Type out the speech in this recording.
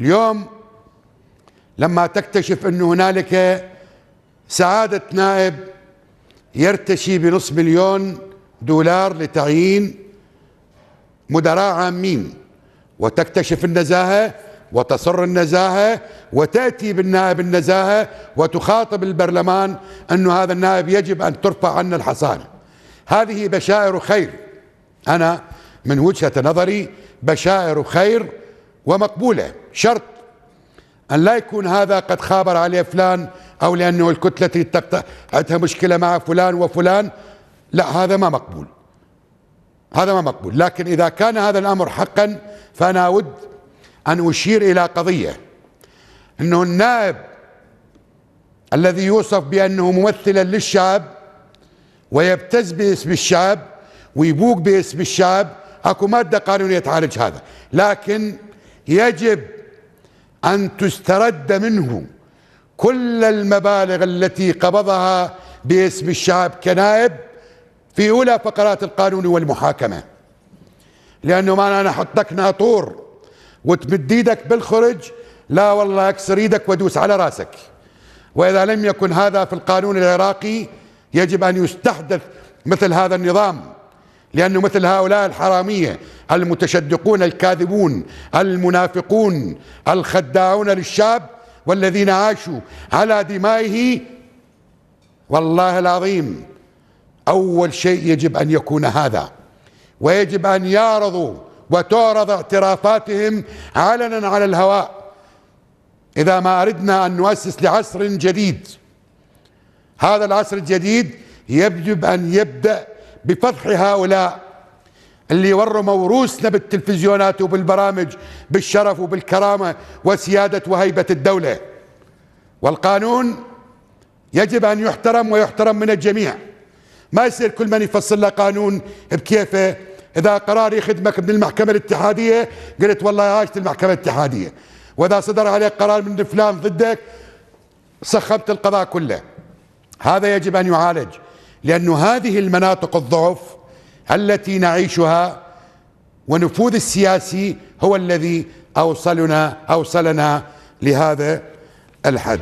اليوم لما تكتشف أن هنالك سعادة نائب يرتشي بنصف مليون دولار لتعيين مدراء عامين وتكتشف النزاهة وتصر النزاهة وتأتي بالنائب النزاهة وتخاطب البرلمان أن هذا النائب يجب أن ترفع عنا الحصانة هذه بشائر خير. أنا من وجهة نظري بشائر خير ومقبولة شرط. أن لا يكون هذا قد خابر عليه فلان أو لأنه الكتلة تقطع عندها مشكلة مع فلان وفلان. لا هذا ما مقبول. هذا ما مقبول. لكن إذا كان هذا الأمر حقا فأنا أود أن أشير إلى قضية. أنه النائب الذي يوصف بأنه ممثلا للشعب ويبتز باسم الشعب ويبوق باسم الشعب أكو مادة قانونية تعالج هذا. لكن يجب أن تسترد منه كل المبالغ التي قبضها باسم الشعب كنائب في أولى فقرات القانون والمحاكمة. لأنه ما أنا احطك ناطور وتمد إيدك بالخرج لا والله أكسر إيدك وأدوس على رأسك. وإذا لم يكن هذا في القانون العراقي يجب أن يستحدث مثل هذا النظام لأنه مثل هؤلاء الحرامية المتشدقون الكاذبون المنافقون الخداعون للشعب والذين عاشوا على دمائه. والله العظيم أول شيء يجب أن يكون هذا ويجب أن يعرضوا وتعرض اعترافاتهم علنا على الهواء. إذا ما أردنا أن نؤسس لعصر جديد هذا العصر الجديد يجب أن يبدأ بفضح هؤلاء. اللي وروا موروثنا بالتلفزيونات وبالبرامج بالشرف وبالكرامة وسيادة وهيبة الدولة. والقانون يجب أن يحترم ويحترم من الجميع. ما يصير كل من يفصل له قانون بكيفه. إذا قرار يخدمك من المحكمة الاتحادية قلت والله عاشت المحكمة الاتحادية. وإذا صدر عليك قرار من فلان ضدك سخبت القضاء كله. هذا يجب أن يعالج لأن هذه المناطق الضعف التي نعيشها ونفوذ السياسي هو الذي أوصلنا أوصلنا لهذا الحد.